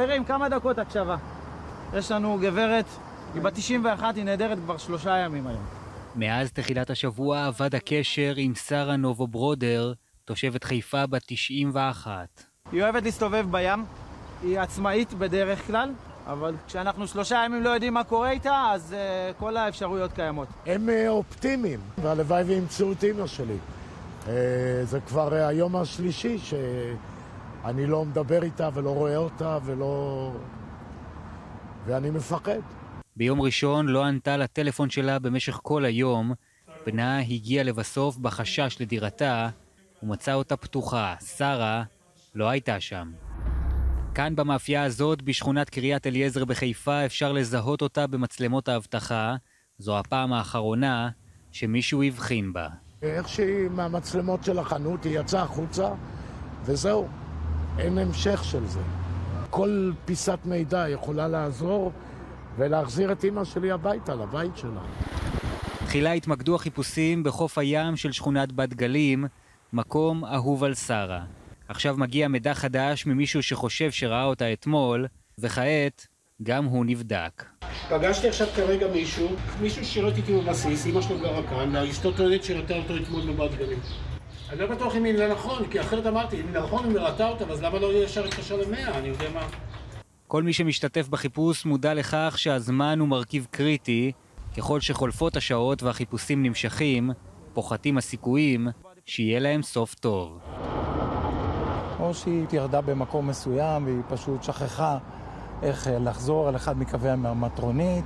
חברים, כמה דקות הקשבה. יש לנו גברת, היא בת 91, היא נהדרת כבר שלושה ימים היום. מאז תחילת השבוע אבד הקשר עם שרה נובו ברודר, תושבת חיפה בת 91. היא אוהבת להסתובב בים, היא עצמאית בדרך כלל, אבל כשאנחנו שלושה ימים לא יודעים מה קורה איתה, אז uh, כל האפשרויות קיימות. הם uh, אופטימיים, והלוואי וימצאו את אימא שלי. Uh, זה כבר uh, היום השלישי שאני לא מדבר איתה ולא רואה אותה ולא... ואני מפחד. ביום ראשון לא ענתה לטלפון שלה במשך כל היום. בנה הגיע לבסוף בחשש לדירתה ומצא אותה פתוחה. שרה לא הייתה שם. כאן במאפייה הזאת, בשכונת קריית אליעזר בחיפה, אפשר לזהות אותה במצלמות האבטחה. זו הפעם האחרונה שמישהו הבחין בה. איך שהיא מהמצלמות של החנות, היא יצאה החוצה, וזהו. אין המשך של זה. כל פיסת מידע יכולה לעזור ולהחזיר את אימא שלי הביתה, לבית שלה. תחילה התמקדו החיפושים בחוף הים של שכונת בת גלים, מקום אהוב על שרה. עכשיו מגיע מידע חדש ממישהו שחושב שראה אותה אתמול, וכעת גם הוא נבדק. פגשתי עכשיו כרגע מישהו, מישהו ששירת איתי בבסיס, אמא שלו גרה כאן, אשתו טוענת שראתה אותו אתמול בבת גלים. אני לא בטוח אם היא לנכון, כי אחרת אמרתי, אם נכון, אם היא ראתה אותה, אז למה לא ישר התקשר למאה, אני יודע מה. כל מי שמשתתף בחיפוש מודע לכך שהזמן הוא מרכיב קריטי. ככל שחולפות השעות והחיפושים נמשכים, פוחתים הסיכויים שיהיה להם סוף טוב. או שהיא ירדה במקום מסוים והיא פשוט שכחה איך לחזור על אחד מקווי המטרונית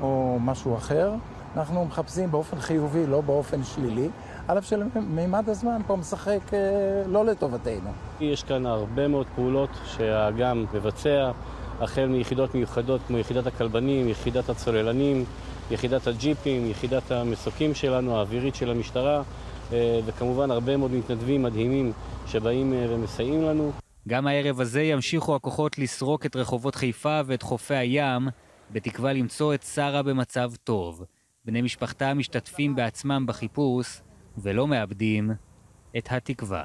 או משהו אחר. אנחנו מחפשים באופן חיובי, לא באופן שלילי, על אף שמימד הזמן פה משחק אה, לא לטובתנו. יש כאן הרבה מאוד פעולות שהאג"ם מבצע, החל מיחידות מיוחדות כמו יחידת הכלבנים, יחידת הצוללנים, יחידת הג'יפים, יחידת המסוקים שלנו, האווירית של המשטרה, אה, וכמובן הרבה מאוד מתנדבים מדהימים שבאים אה, ומסייעים לנו. גם הערב הזה ימשיכו הכוחות לסרוק את רחובות חיפה ואת חופי הים, בתקווה למצוא את שרה במצב טוב. בני משפחתה משתתפים בעצמם בחיפוש ולא מאבדים את התקווה.